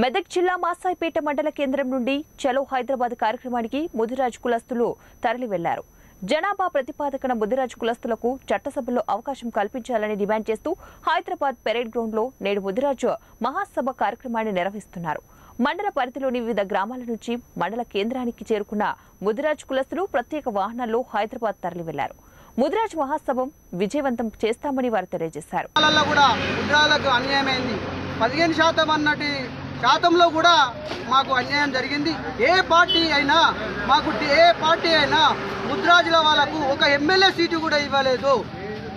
మెదక్ జిల్లా మాసాయిపేట మండల కేంద్రం నుండి చలో హైదరాబాద్ కార్యక్రమానికి ముదిరాజ్ కులస్తులు తరలి వెళ్ళారు జనాభా ప్రతిపాదకన ముదిరాజ్ కులస్తులకు చట్టసభలో అవకాశం కల్పించాలని డిమాండ్ చేస్తూ హైదరాబాద్ పెరేడ్ గ్రౌండ్లో నేడు ముదిరాజ్ మహాసభ కార్యక్రమాన్ని నిర్వహిస్తున్నారు. మండల పరిధిలోని వివిధ గ్రామాల నుంచి మండల కేంద్రానికి చేరుకున్న ముదిరాజ్ కులస్తులు ప్రత్యేక వాహనాల్లో హైదరాబాద్ తరలి వెళ్ళారు ముదిరాజ్ మహాసభం విజయవంతం చేస్తామని వారు తెలియజేశారు. కూడా ముద్రాలకు అన్యాయమైంది. పదిహేను శాతం అన్నటి శాతంలో కూడా మాకు అన్యాయం జరిగింది. ఏ పార్టీ అయినా మాకు ఏ పార్టీ అయినా ముద్రాజుల వాళ్ళకు ఒక ఎమ్మెల్యే సీటు కూడా ఇవ్వలేదు.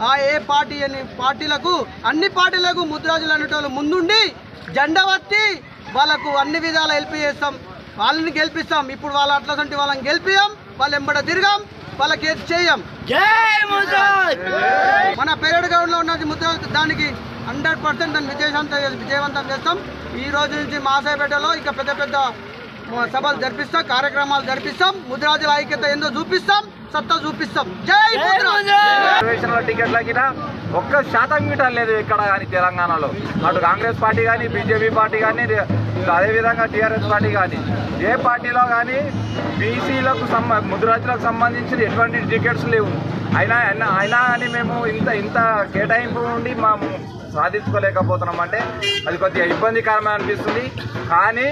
ఆ ఏ పార్టీ అని పార్టీలకు అన్ని పార్టీలకు ముద్రాజులు అనేటోళ్ళు ముందుండి జెండా వత్తి వాళ్ళకు అన్ని విధాలు హెల్ప్ చేస్తాం. వాళ్ళని గెలిపిస్తాం. ఇప్పుడు వాళ్ళ అట్లసంటి వాళ్ళని గెలిపియాం వాళ్ళు ఎంబడ తిరగాం వాళ్ళకి ఏది చేయం మన పెరేడ్ గ్రౌండ్లో ఉన్నది ముద్ర దానికి హండ్రెడ్ పర్సెంట్ దాన్ని విజయవంతం విజయవంతం చేస్తాం. ఈ రోజు నుంచి మాసాయిపేటలో ఇక పెద్ద పెద్ద సభలు జరిపిస్తాం కార్యక్రమాలు జరిపిస్తాం. ముద్రాజుల ఐక్యత ఏందో చూపిస్తాం సత్తా చూపిస్తాం. జై టికెట్లకి ఒక్క శాతం మీటర్ లేదు ఇక్కడ కానీ తెలంగాణలో. అటు కాంగ్రెస్ పార్టీ కానీ బీజేపీ పార్టీ కానీ అదేవిధంగా టీఆర్ఎస్ పార్టీ కానీ. ఏ పార్టీలో కానీ బీసీలకు సంబ ముద్రాజులకు సంబంధించిన ఎటువంటి టికెట్స్ లేవు. అయినా అయినా అయినా కానీ మేము ఇంత ఇంత కేటాయింపు నుండి మేము సాధించుకోలేకపోతున్నాం అంటే అది కొద్దిగా ఇబ్బందికరమే అనిపిస్తుంది. కానీ